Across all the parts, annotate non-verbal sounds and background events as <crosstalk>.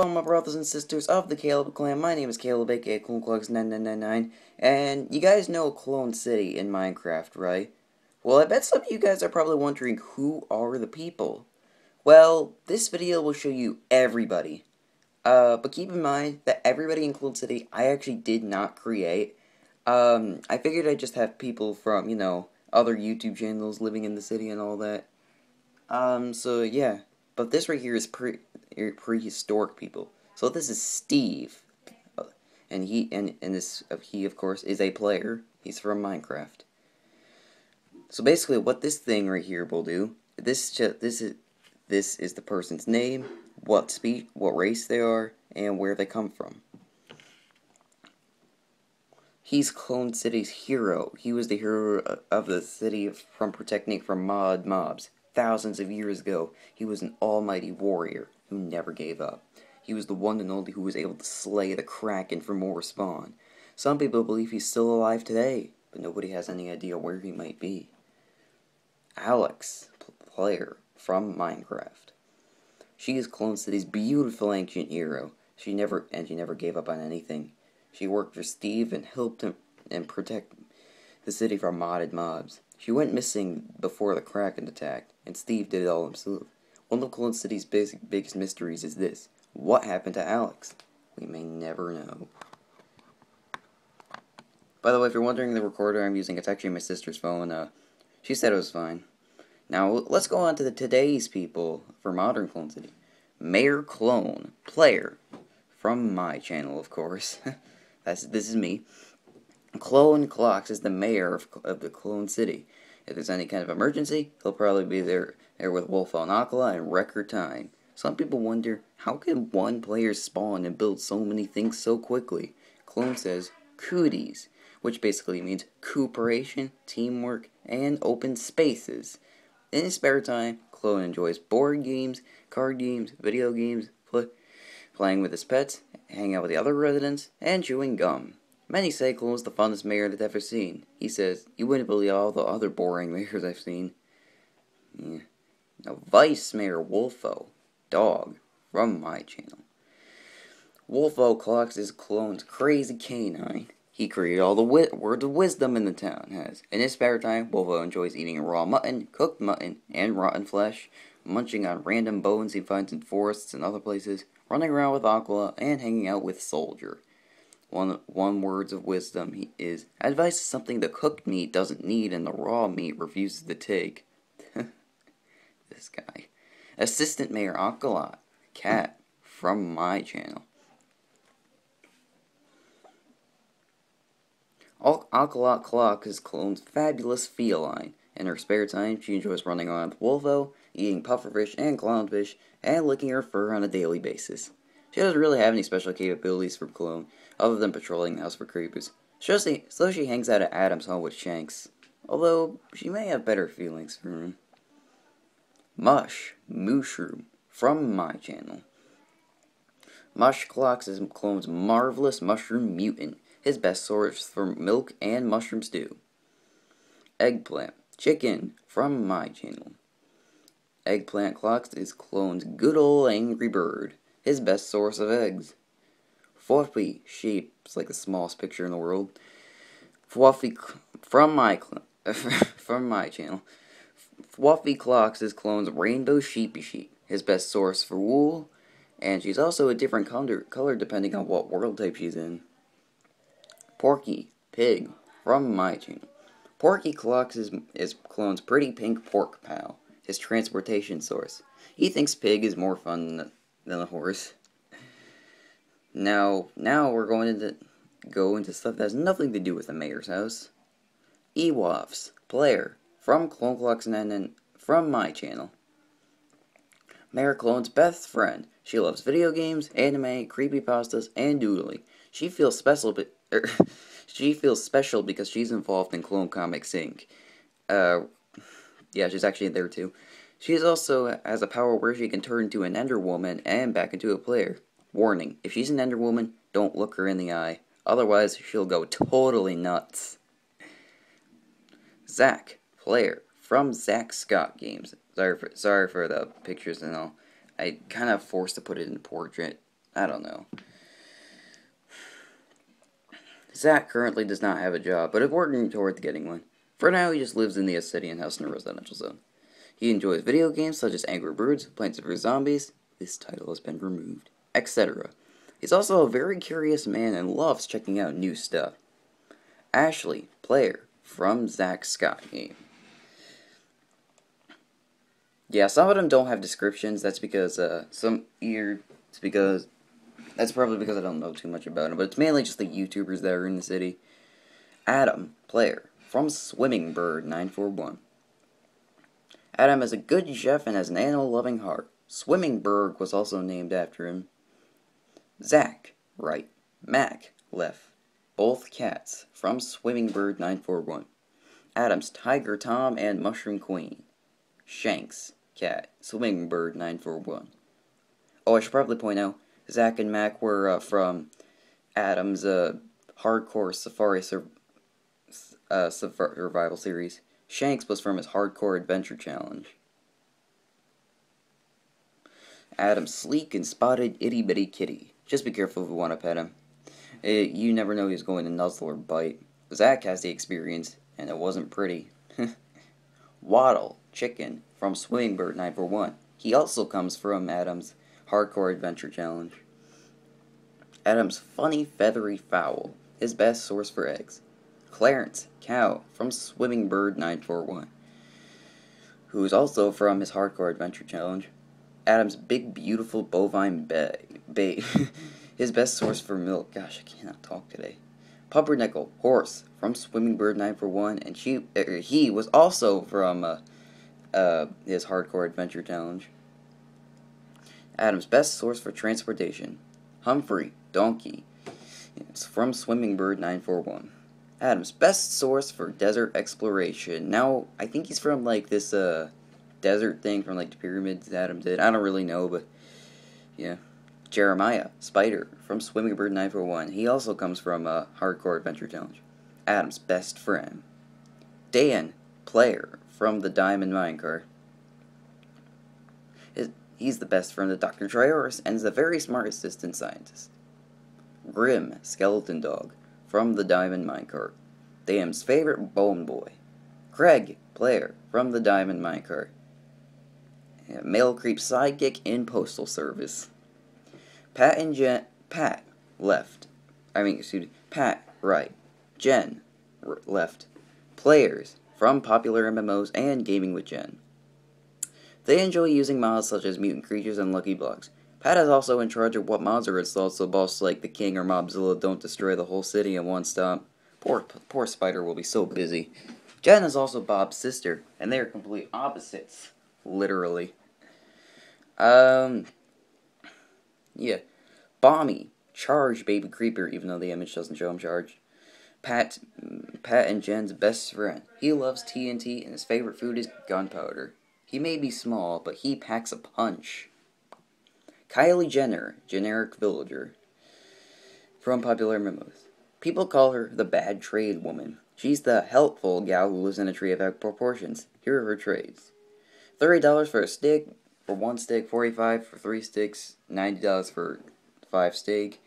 all my brothers and sisters of the Caleb clan? My name is Caleb, aka ClonaClox9999, and you guys know Clone City in Minecraft, right? Well, I bet some of you guys are probably wondering who are the people. Well, this video will show you everybody. Uh, but keep in mind that everybody in Clone City I actually did not create. Um, I figured I'd just have people from, you know, other YouTube channels living in the city and all that. Um, so yeah. But this right here is pre prehistoric people. So this is Steve, and he and and this uh, he of course is a player. He's from Minecraft. So basically, what this thing right here will do, this this is this is the person's name, what speed, what race they are, and where they come from. He's Clone City's hero. He was the hero of the city from protecting it from mod mobs. Thousands of years ago, he was an almighty warrior who never gave up. He was the one and only who was able to slay the Kraken from OreSpawn. Some people believe he's still alive today, but nobody has any idea where he might be. Alex, player from Minecraft. She is Clone City's beautiful ancient hero. She never and she never gave up on anything. She worked for Steve and helped him and protect the city from modded mobs. She went missing before the Kraken attacked, and Steve did it all himself. One of Clone City's basic, biggest mysteries is this. What happened to Alex? We may never know. By the way, if you're wondering the recorder I'm using, it's actually my sister's phone. Uh, she said it was fine. Now, let's go on to the today's people for Modern Clone City. Mayor Clone, player, from my channel, of course. <laughs> That's This is me. Clone Clocks is the mayor of, of, the Clone City. If there's any kind of emergency, he'll probably be there, there with Wolf on Aquila in record time. Some people wonder, how can one player spawn and build so many things so quickly? Clone says, cooties, which basically means cooperation, teamwork, and open spaces. In his spare time, Clone enjoys board games, card games, video games, play, playing with his pets, hanging out with the other residents, and chewing gum. Many say Clone was the funnest mayor that they've ever seen. He says, You wouldn't believe all the other boring <laughs> mayors I've seen. Yeah. Now, Vice Mayor Wolfo, dog, from my channel. Wolfo clocks his clone's crazy canine. He created all the words of wisdom in the town has. In his spare time, Wolfo enjoys eating raw mutton, cooked mutton, and rotten flesh, munching on random bones he finds in forests and other places, running around with Aquila, and hanging out with Soldier. One, one words of wisdom he is advice is something the cooked meat doesn't need and the raw meat refuses to take. This guy. Assistant Mayor Aqualot, cat, from my channel. Aqualot Clock is Clone's fabulous feline. In her spare time, she enjoys running around with Wolfo, eating pufferfish and clownfish, and licking her fur on a daily basis. She doesn't really have any special capabilities for Clone, other than patrolling the house for creepers. So she hangs out at Adam's home with Shanks, although she may have better feelings for him. Mush, Mushroom, from my channel. Mush Clocks is Clone's marvelous mushroom mutant, his best source for milk and mushroom stew. Eggplant, Chicken, from my channel. Eggplant Clocks is Clone's good old angry bird, his best source of eggs. Fluffy sheep is like the smallest picture in the world. Fluffy from my <laughs> from my channel. Fluffy Clocks is Clone's rainbow sheepy sheep, his best source for wool, and she's also a different color, depending on what world type she's in. Porky Pig from my channel. Porky Clocks is, is Clone's pretty pink pork pal, his transportation source. He thinks pig is more fun than a horse. Now, now we're going to go into stuff that has nothing to do with the mayor's house. Ewoffs, player, from Clone Clocks and from my channel. Mayor Clone's best friend. She loves video games, anime, creepypastas, and doodling. She feels special, but er, <laughs> she feels special because she's involved in Clone Comics Inc. Uh, yeah, she's actually there too. She also has a power where she can turn into an Ender Woman and back into a player. Warning, if she's an Ender Woman, don't look her in the eye. Otherwise, she'll go totally nuts. Zach, player, from Zack Scott Games. Sorry for, sorry for the pictures and all. I kind of forced to put it in portrait I don't know. Zach currently does not have a job, but is working towards getting one. For now, he just lives in the and house in a residential zone. He enjoys video games such as Angry Birds, Plants vs. Zombies, this title has been removed, etc. He's also a very curious man and loves checking out new stuff. Ashley, player, from Zack Scott game. Yeah, some of them don't have descriptions. That's because uh, some ear. It's because that's probably because I don't know too much about them. But it's mainly just the YouTubers that are in the city. Adam, player from Swimming Bird 941. Adam is a good chef and has an animal-loving heart. Swimming Bird was also named after him. Zach, right. Mac, left. Both cats from Swimming Bird 941. Adams, Tiger Tom, and Mushroom Queen. Shanks, Cat, Swimming Bird 941. Oh, I should probably point out, Zach and Mac were uh, from Adam's uh, Hardcore Safari sur uh, Survival Series. Shanks was from his Hardcore Adventure Challenge. Adam's sleek and spotted itty bitty kitty. Just be careful if you want to pet him. It, you never know he's going to nuzzle or bite. Zach has the experience, and it wasn't pretty. <laughs> Waddle, chicken, from Swimming Bird 941. He also comes from Adam's Hardcore Adventure Challenge. Adam's funny feathery fowl, his best source for eggs. Clarence, cow, from Swimming Bird 941, who is also from his Hardcore Adventure Challenge. Adam's big, beautiful bovine bay, bay <laughs> his best source for milk. Gosh, I cannot talk today. Pumpernickel, horse, from Swimming Bird 941, and she, er, he was also from uh, uh, his Hardcore Adventure Challenge. Adam's best source for transportation. Humphrey, donkey. It's from Swimming Bird 941. Adam's best source for desert exploration. Now, I think he's from like this uh desert thing from like the pyramids Adam did. I don't really know, but yeah. Jeremiah, Spider, from Swimming Bird 941. He also comes from a Hardcore Adventure Challenge. Adam's best friend. Dan, player, from the Diamond Minecart. He's the best friend of Dr. Trayaurus and is a very smart assistant scientist. Grim, skeleton dog, from the Diamond Minecart. Dan's favorite bone boy. Craig, player, from the Diamond Minecart. Mail creep sidekick in postal service. Pat and Jen, Pat, left. I mean, excuse me, Pat, right. Jen, left. Players, from popular MMOs and gaming with Jen. They enjoy using mods such as Mutant Creatures and Lucky Blocks. Pat is also in charge of what mods are installed so bosses like the King or Mobzilla don't destroy the whole city in one stop. Poor, poor Spider will be so busy. Jen is also Bob's sister, and they are complete opposites. Literally. Um, yeah. Bomby, charge Baby Creeper, even though the image doesn't show him charged. Pat, Pat and Jen's best friend. He loves TNT, and his favorite food is gunpowder. He may be small, but he packs a punch. Kylie Jenner, generic villager. From popular MMOs. People call her the bad trade woman. She's the helpful gal who lives in a tree of proportions. Here are her trades. $30 for a stick, for one stick, 45 for three sticks, $90 for five steak.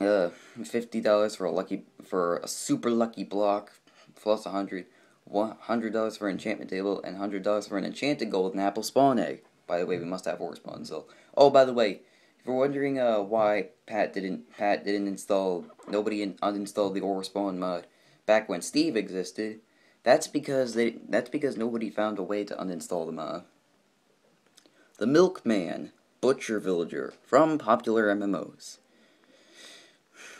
Uh, fifty dollars for a lucky for a super lucky block, plus a hundred. One hundred dollars for an enchantment table and hundred dollars for an enchanted golden apple spawn egg. By the way, we must have OreSpawn. So, oh, by the way, if you're wondering uh why Pat didn't Pat didn't install nobody in, uninstalled the OreSpawn mod back when Steve existed, that's because they that's because nobody found a way to uninstall the mod. The Milkman Butcher Villager from popular MMOs.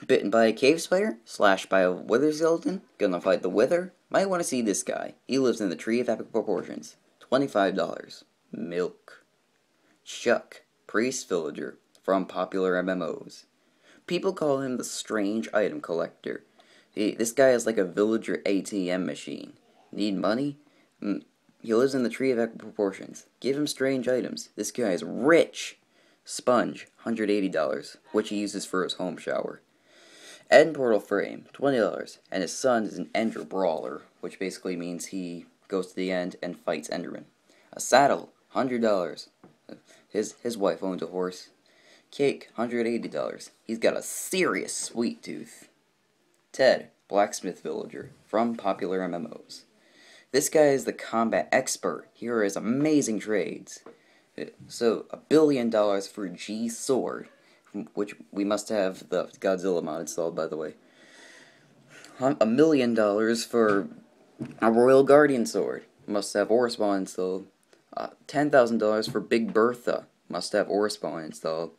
Bitten by a cave spider, slashed by a wither skeleton, gonna fight the wither. Might want to see this guy. He lives in the tree of epic proportions. $25. Milk. Chuck, priest villager, from popular MMOs. People call him the strange item collector. He, this guy is like a villager ATM machine. Need money? Mm, He lives in the tree of equal proportions. Give him strange items. This guy is rich. Sponge, $180, which he uses for his home shower. End Portal Frame, $20, and his son is an Ender Brawler, which basically means he goes to the end and fights Enderman. A saddle, $100. His, his wife owns a horse. Cake, $180. He's got a serious sweet tooth. Ted, blacksmith villager, from popular MMOs. This guy is the combat expert. Here are his amazing trades. So, a billion dollars for G Sword, which we must have the Godzilla mod installed, by the way. A million dollars for a Royal Guardian Sword, must have Spawn installed. Uh, $10,000 for Big Bertha, must have Spawn installed.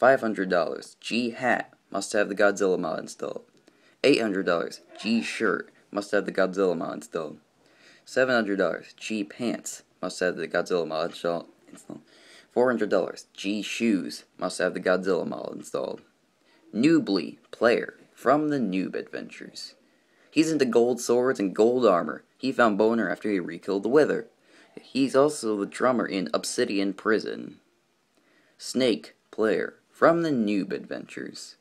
$500, G Hat, must have the Godzilla mod installed. $800, G Shirt, must have the Godzilla mod installed. $700, G Pants, must have the Godzilla mod installed. $400, G Shoes, must have the Godzilla mod installed. Noobly, player, from the Noob Adventures. He's into gold swords and gold armor. He found Boner after he rekilled the Wither. He's also the drummer in Obsidian Prison. Snake, player, from the Noob Adventures.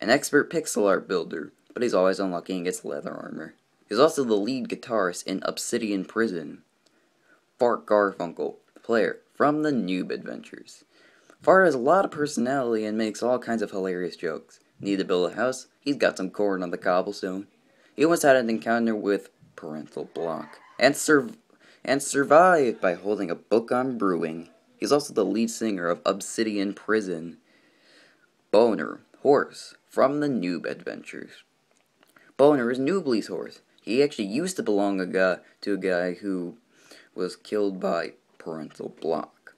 An expert pixel art builder, but he's always unlucky and gets leather armor. He's also the lead guitarist in Obsidian Prison. Fart Garfunkel, player, from the Noob Adventures. Fart has a lot of personality and makes all kinds of hilarious jokes. Need to build a house? He's got some corn on the cobblestone. He once had an encounter with parental block and, and survived by holding a book on brewing. He's also the lead singer of Obsidian Prison. Boner, horse, from the Noob Adventures. Boner is Noobly's horse. He actually used to belong a guy, to a guy who was killed by parental block.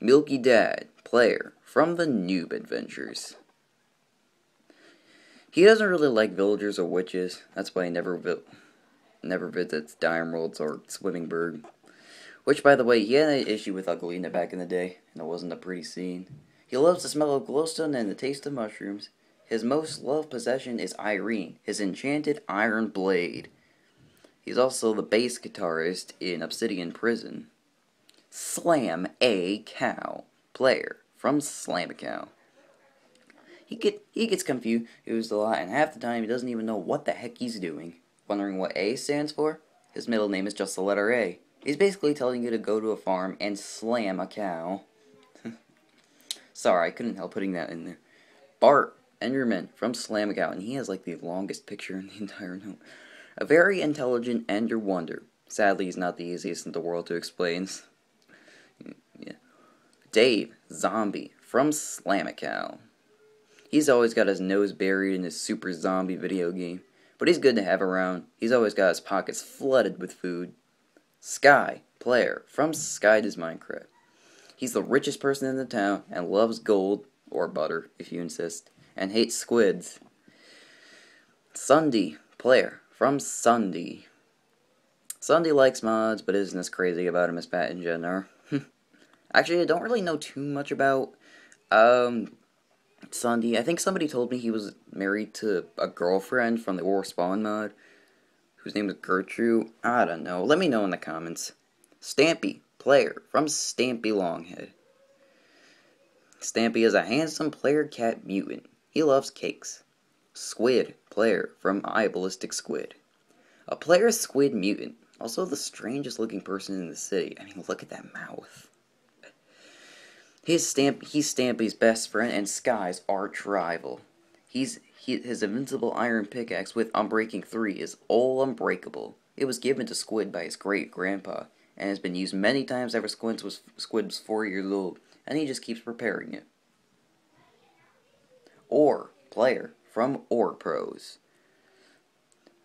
Milky Dad, player, from the Noob Adventures. He doesn't really like villagers or witches. That's why he never vi never visits Direworlds or Swimmingburg. Which, by the way, he had an issue with Uglina back in the day, and it wasn't a pretty scene. He loves the smell of glowstone and the taste of mushrooms. His most loved possession is Irene, his enchanted iron blade. He's also the bass guitarist in Obsidian Prison. Slam a Cow, player from Slam a Cow. He get he gets confused a lot, and half the time he doesn't even know what the heck he's doing. Wondering what A stands for? His middle name is just the letter A. He's basically telling you to go to a farm and slam a cow. <laughs> Sorry, I couldn't help putting that in there. Bart Enderman from Slamicow, and he has like the longest picture in the <laughs> entire note. A very intelligent Ender Wonder. Sadly, he's not the easiest in the world to explain. <laughs> yeah. Dave Zombie from Slamicow. He's always got his nose buried in his super zombie video game, but he's good to have around. He's always got his pockets flooded with food. Sky, player from Sky Does Minecraft. He's the richest person in the town and loves gold, or butter if you insist, and hates squids. Sunday, player from Sunday. Sunday likes mods, but isn't as crazy about him as Pat and Jen are. <laughs> Actually, I don't really know too much about um, Sunday. I think somebody told me he was married to a girlfriend from the OreSpawn mod, whose name is Gertrude. I don't know. Let me know in the comments. Stampy, player from Stampy Longhead. Stampy is a handsome player cat mutant. He loves cakes. Squid, player from iBallisticSquid. A player squid mutant. Also the strangest looking person in the city. I mean, look at that mouth. His stamp, he's Stampy's best friend and Sky's arch rival. He's he, his invincible iron pickaxe with Unbreaking 3 is all unbreakable. It was given to Squid by his great grandpa, and has been used many times ever was, Squid was four years old, and he just keeps preparing it. Or, player, from Or Pros.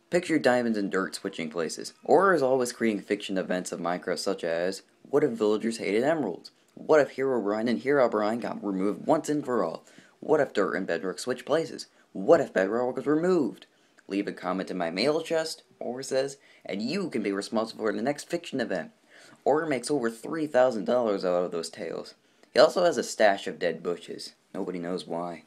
Picture diamonds and dirt switching places. Or is always creating fiction events of Minecraft such as, what if villagers hated emeralds? What if Herobrine and Herobrine got removed once and for all? What if dirt and bedrock switch places? What if bedrock was removed? Leave a comment in my mail chest, or says, and you can be responsible for the next fiction event. Or makes over $3,000 out of those tales. He also has a stash of dead bushes. Nobody knows why.